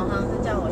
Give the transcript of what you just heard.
好像是叫我